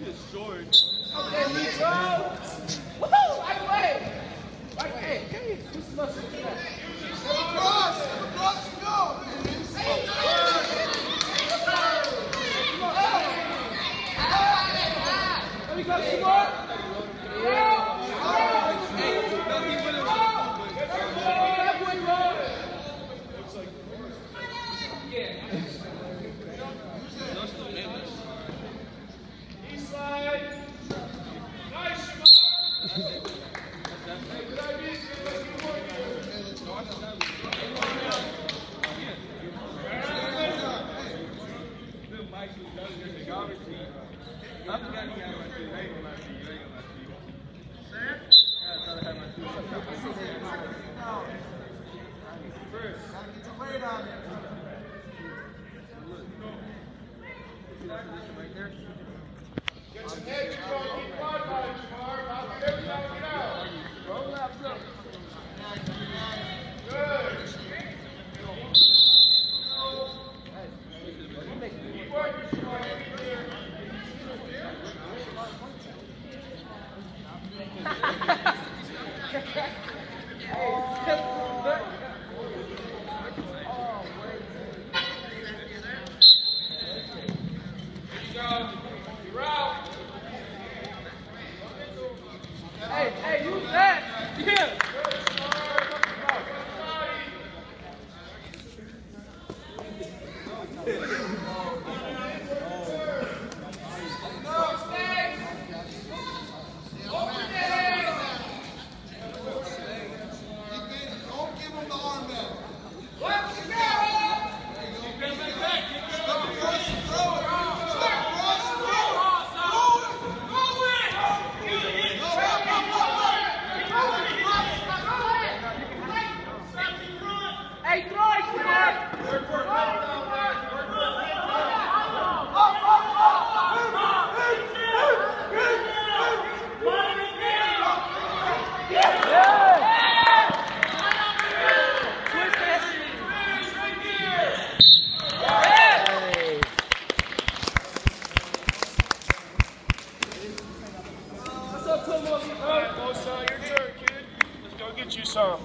He is short. Okay, Nico. Woohoo! Right away! Right away. Give me that? Get some head, you gonna Hey, hey, you left. Yeah. All right, your turn, kid. Let's go get you some.